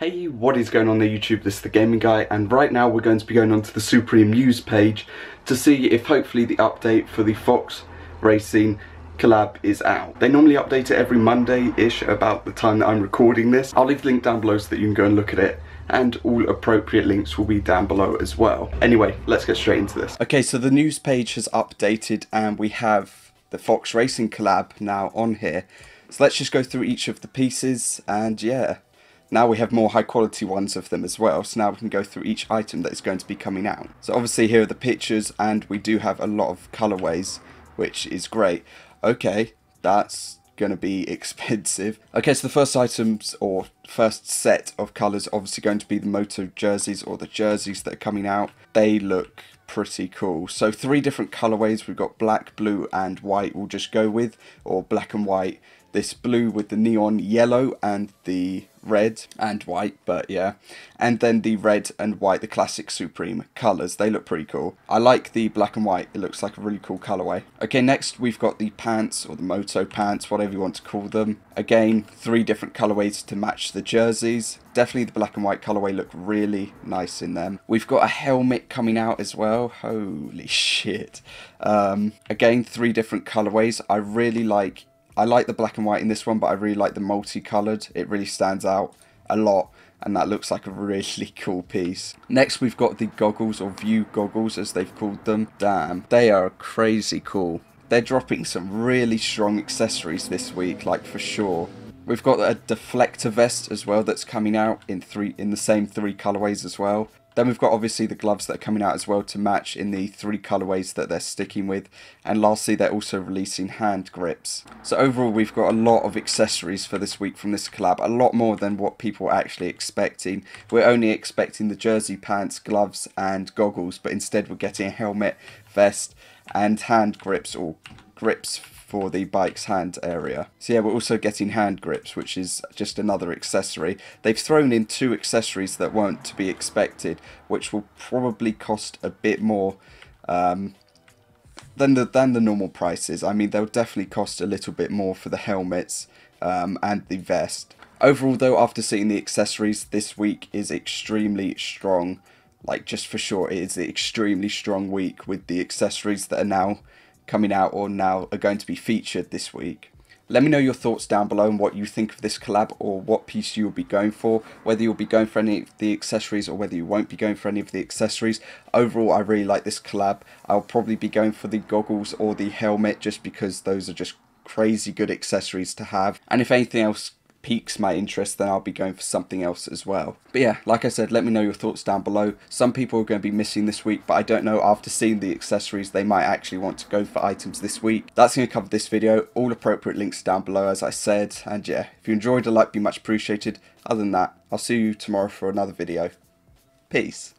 Hey, what is going on there YouTube? This is the Gaming Guy and right now we're going to be going onto the Supreme News page to see if hopefully the update for the Fox Racing collab is out. They normally update it every Monday-ish about the time that I'm recording this. I'll leave the link down below so that you can go and look at it and all appropriate links will be down below as well. Anyway, let's get straight into this. Okay, so the news page has updated and we have the Fox Racing collab now on here. So let's just go through each of the pieces and yeah, now we have more high quality ones of them as well, so now we can go through each item that is going to be coming out. So obviously here are the pictures, and we do have a lot of colorways, which is great. Okay, that's going to be expensive. Okay, so the first items, or first set of colours, obviously going to be the Moto jerseys, or the jerseys that are coming out. They look pretty cool. So three different colorways, we've got black, blue, and white. We'll just go with, or black and white. This blue with the neon yellow and the red and white but yeah. And then the red and white the classic supreme colors. They look pretty cool. I like the black and white. It looks like a really cool colorway. Okay next we've got the pants or the moto pants whatever you want to call them. Again three different colorways to match the jerseys definitely the black and white colorway look really nice in them we've got a helmet coming out as well holy shit um, again three different colorways i really like I like the black and white in this one, but I really like the multicolored. It really stands out a lot and that looks like a really cool piece. Next we've got the goggles or Vue goggles as they've called them. Damn, they are crazy cool. They're dropping some really strong accessories this week, like for sure. We've got a deflector vest as well that's coming out in three in the same three colorways as well. Then we've got obviously the gloves that are coming out as well to match in the three colorways that they're sticking with. And lastly, they're also releasing hand grips. So overall, we've got a lot of accessories for this week from this collab. A lot more than what people are actually expecting. We're only expecting the jersey pants, gloves and goggles. But instead, we're getting a helmet, vest and hand grips or grips for the bike's hand area. So yeah, we're also getting hand grips, which is just another accessory. They've thrown in two accessories that weren't to be expected, which will probably cost a bit more um, than the than the normal prices. I mean, they'll definitely cost a little bit more for the helmets um, and the vest. Overall, though, after seeing the accessories, this week is extremely strong. Like, just for sure, it is an extremely strong week with the accessories that are now coming out or now are going to be featured this week. Let me know your thoughts down below and what you think of this collab or what piece you'll be going for, whether you'll be going for any of the accessories or whether you won't be going for any of the accessories. Overall, I really like this collab. I'll probably be going for the goggles or the helmet just because those are just crazy good accessories to have. And if anything else piques my interest, then I'll be going for something else as well. But yeah, like I said, let me know your thoughts down below. Some people are going to be missing this week, but I don't know, after seeing the accessories, they might actually want to go for items this week. That's going to cover this video. All appropriate links down below, as I said. And yeah, if you enjoyed, a like be much appreciated. Other than that, I'll see you tomorrow for another video. Peace.